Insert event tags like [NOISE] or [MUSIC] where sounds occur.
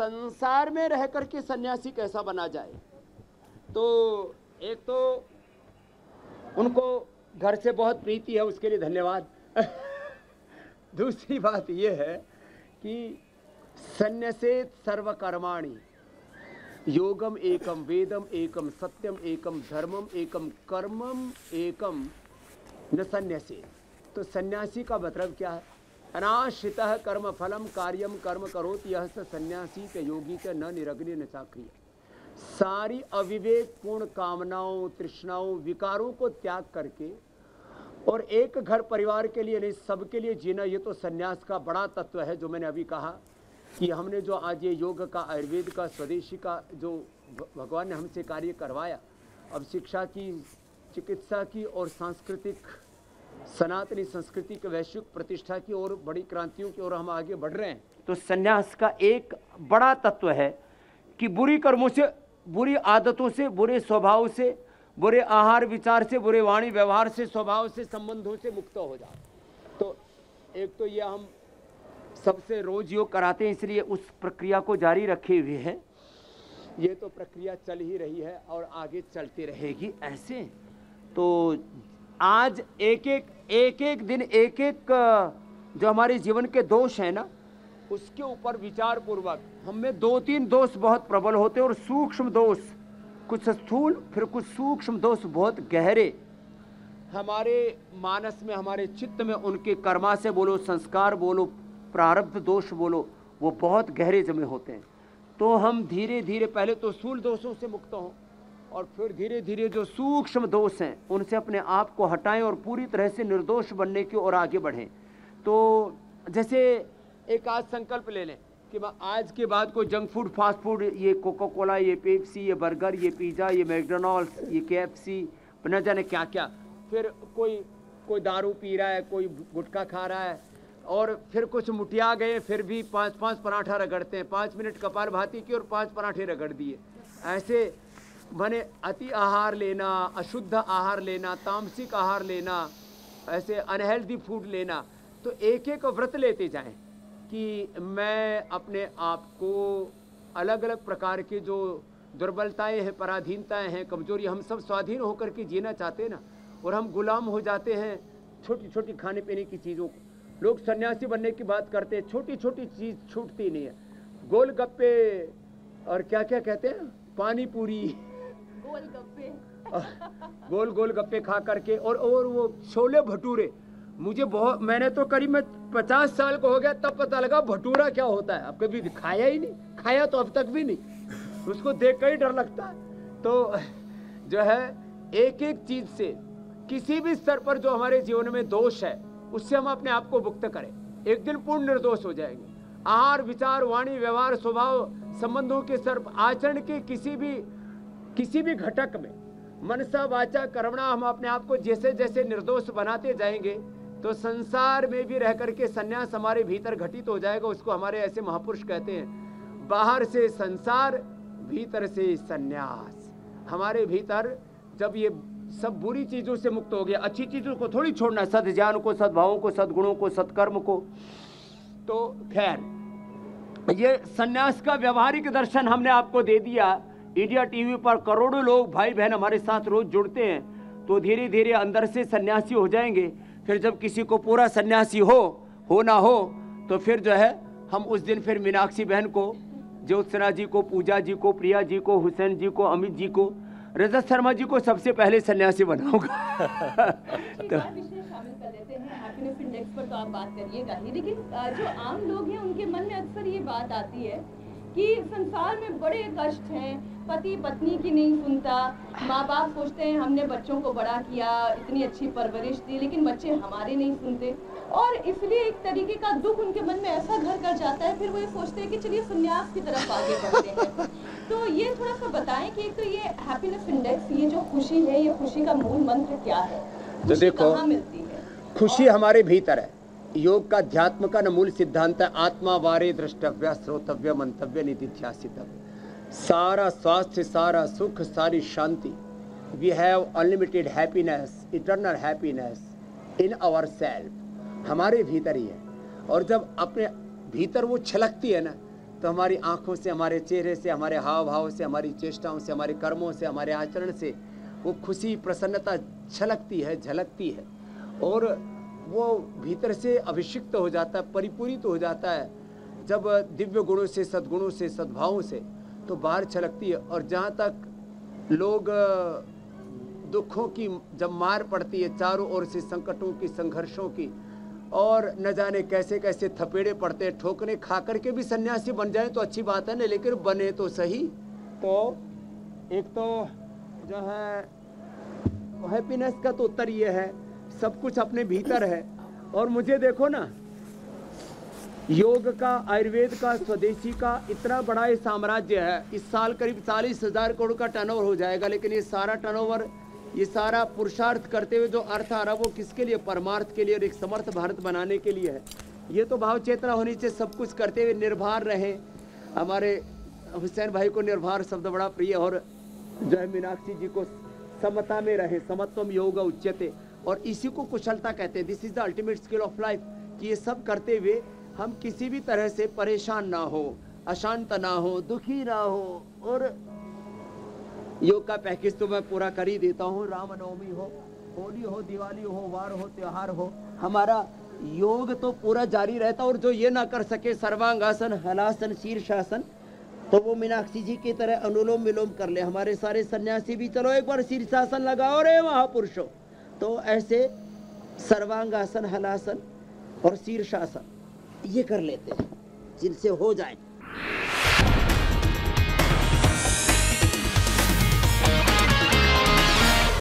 संसार में रह करके सन्यासी कैसा बना जाए? तो एक तो उनको घर से बहुत प्रीति है, उसके लिए धन्यवाद। [LAUGHS] दूसरी बात यह है कि सन्यासेत सर्वकर्माणी, योगम एकम, वेदम एकम, सत्यम एकम, धर्मम एकम, कर्मम एकम न सन्यासी तो सन्यासी का मतलब क्या है? अनाश्रित कर्म फलम कार्यम कर्म करोत यह सन्यासी के योगी के न निरग्नि न चाक्रिय। सारी अविवेकपूर्ण कामनाओं, तृष्णाओं, विकारों को त्याग करके और एक घर परिवार के लिए नहीं, सबके लिए जीना, ये तो सन्यास का बड़ा तत्व है जो मैंने अभी कहा कि हमने जो आज ये योग का, आयुर्वेद का, स्वदेशी का, जो भगवान ने हमसे कार्य करवाया, अब शिक्षा की, चिकित्सा की और सांस्कृतिक सनातनी संस्कृति के वैश्विक प्रतिष्ठा की ओर, बड़ी क्रांतियों की ओर हम आगे बढ़ रहे हैं। तो संन्यास का एक बड़ा तत्व है कि बुरी कर्मों से, बुरी आदतों से, बुरे स्वभाव से, बुरे आहार विचार से, बुरे वाणी व्यवहार से, स्वभाव से, संबंधों से मुक्त हो जाओ। तो एक तो यह हम सबसे रोज योग कराते हैं, इसलिए उस प्रक्रिया को जारी रखे हुए हैं। ये तो प्रक्रिया चल ही रही है और आगे चलती रहेगी ऐसे। तो आज एक एक एक एक दिन, एक एक जो हमारे जीवन के दोष हैं ना, उसके ऊपर विचार पूर्वक हमें दो तीन दोष बहुत प्रबल होते हैं और सूक्ष्म दोष, कुछ स्थूल, फिर कुछ सूक्ष्म दोष बहुत गहरे। हमारे मानस में, हमारे चित्त में उनके कर्मा से बोलो, संस्कार बोलो, प्रारब्ध दोष बोलो, वो बहुत गहरे जमे होते हैं। तो हम धीरे धीरे पहले तो स्थूल दोषों से मुक्त हों। और फिर धीरे धीरे जो सूक्ष्म दोष हैं, उनसे अपने आप को हटाएँ और पूरी तरह से निर्दोष बनने की ओर आगे बढ़ें। तो जैसे एक आज संकल्प ले लें कि आज के बाद कोई जंक फ़ूड, फास्ट फ़ूड, ये कोका कोला ये पेप्सी, ये बर्गर, ये पिज़्ज़ा, ये मैकडोनल्ड्स, ये के न जाने क्या क्या फिर कोई कोई दारू पी रहा है, कोई गुटखा खा रहा है, और फिर कुछ मुटिया गए, फिर भी पाँच पाँच पराठा रगड़ते हैं, पाँच मिनट कपाल भाती की और पाँच पराठे रगड़ दिए। ऐसे बने अति आहार लेना, अशुद्ध आहार लेना, तामसिक आहार लेना, ऐसे अनहेल्दी फ़ूड लेना तो एक एक व्रत लेते जाएँ कि मैं अपने आप को अलग अलग प्रकार के जो दुर्बलताएँ हैं, पराधीनताएँ हैं, कमज़ोरी, हम सब स्वाधीन होकर के जीना चाहते हैं ना, और हम गुलाम हो जाते हैं छोटी छोटी खाने पीने की चीज़ों को। लोग सन्यासी बनने की बात करते हैं छोटी छोटी चीज़ छूटती नहीं है। गोलगप्पे और क्या क्या कहते हैं? पानी पूरी। गोल गप्पे गोल गोल गप्पे खा करके और और वो छोले भटूरे। मुझे बहुत, मैंने तो करीब मैं पचास साल को हो गया, तब पता लगा भटूरा क्या होता है। अब कभी खाया ही नहीं, खाया तो अब तक भी नहीं। उसको देख कर ही डर लगता है। तो जो है एक एक चीज़ से, किसी भी स्तर पर जो हमारे जीवन में दोष है, उससे हम अपने आप को मुक्त करें। एक दिन पूर्ण निर्दोष हो जाएँगे। आहार, विचार, वाणी, व्यवहार, स्वभाव, संबंधों के स्तर आचरण के किसी भी किसी भी घटक में मनसा, वाचा कर्मणा हम अपने आप को जैसे जैसे निर्दोष बनाते जाएँगे तो संसार में भी रह करके संन्यास हमारे भीतर घटित हो जाएगा, उसको हमारे ऐसे महापुरुष कहते हैं। बाहर से संसार, भीतर से संन्यास। हमारे भीतर जब ये सब बुरी चीज़ों से मुक्त हो गया, अच्छी चीज़ों को थोड़ी छोड़ना सद ज्ञान को, सद्भावों को, सदगुणों को, सत्कर्म को तो खैर, ये सन्यास का व्यवहारिक दर्शन हमने आपको दे दिया। इंडिया टीवी पर करोड़ों लोग भाई बहन हमारे साथ रोज जुड़ते हैं तो धीरे धीरे अंदर से सन्यासी हो जाएँगे। फिर जब किसी को पूरा सन्यासी हो हो ना हो तो फिर जो है हम उस दिन फिर मीनाक्षी बहन को ज्योत्सना जी को पूजा जी को प्रिया जी को हुसैन जी को अमित जी को रजत शर्मा जी को सबसे पहले सन्यासी बनाऊँगा। [LAUGHS] तो तो आप बात करिएगा ही लेकिन जो आम लोग हैं उनके मन में अक्सर ये बात आती है कि संसार में बड़े कष्ट हैं। पति पत्नी की नहीं सुनता। माँ बाप सोचते हैं हमने बच्चों को बड़ा किया इतनी अच्छी परवरिश दी लेकिन बच्चे हमारे नहीं सुनते। और इसलिए एक तरीके का दुख उनके मन में ऐसा घर कर जाता है फिर वो ये सोचते हैं कि चलिए संन्यास की तरफ़ आगे बढ़ते हैं। तो ये थोड़ा सा बताएँ कि एक तो ये हैप्पीनेस इंडेक्स ये जो खुशी है ये खुशी का मूल मंत्र क्या है? तो देखो मिलती है? खुशी हमारे भीतर है। योग का अध्यात्म का न मूल सिद्धांत है, आत्मा वारे द्रष्टव्य, श्रोतव्य, मंतव्य निधिध्यासितव्य सारा स्वास्थ्य, सारा सुख, सारी शांति। We have unlimited happiness eternal happiness in our self हमारे भीतर ही है। और जब अपने भीतर वो छलकती है ना तो हमारी आँखों से, हमारे चेहरे से, हमारे हाव भाव से, हमारी चेष्टाओं से, हमारे कर्मों से, हमारे आचरण से, वो खुशी, प्रसन्नता झलकती है झलकती है। और वो भीतर से अभिषिक्त हो जाता है, परिपूरित तो हो जाता है। जब दिव्य गुणों से, सद्गुणों से, सद्भावों से तो बाहर छलकती है और जहाँ तक लोग दुखों की जब मार पड़ती है चारों ओर से, संकटों की, संघर्षों की, और न जाने कैसे कैसे थपेड़े पड़ते हैं, ठोकरे खा करके भी सन्यासी बन जाए तो अच्छी बात है ना, लेकिन बने तो सही। तो एक तो जो है हैप्पीनेस का तो उत्तर ये है सब कुछ अपने भीतर है। और मुझे देखो ना, योग का, आयुर्वेद का, स्वदेशी का इतना बड़ा ये साम्राज्य है। इस साल करीब चालीस हज़ार करोड़ का टर्नओवर हो जाएगा, लेकिन ये सारा टर्नओवर ये सारा पुरुषार्थ करते हुए जो अर्थ आ रहा वो किसके लिए? परमार्थ के लिए और एक समर्थ भारत बनाने के लिए है। ये तो भाव चेतना होनी चाहिए, सब कुछ करते हुए निर्भर रहे। हमारे हुसैन भाई को निर्भर शब्द बड़ा प्रिय और जय मीनाक्षी जी को समता में रहे। समत्वम योग उच्यते। और इसी को कुशलता कहते हैं। This is the ultimate skill of life कि ये सब करते हुए हम किसी भी तरह से परेशान ना हो, अशांत ना हो, दुखी ना हो। और योग का पैकेज तो मैं पूरा कर ही देता हूँ। रामनवमी हो, होली हो, दिवाली हो, वार हो, त्योहार हो, हमारा योग तो पूरा जारी रहता और जो ये ना कर सके, सर्वांगासन, हलासन, शीर्षासन तो वो मीनाक्षी जी की तरह अनुलोम विलोम कर ले। हमारे सारे सन्यासी भी, चलो एक बार शीर्षासन लगाओ रे महापुरुषों। तो ऐसे सर्वांगासन हलासन और शीर्षासन ये कर लेते हैं जिनसे हो जाए।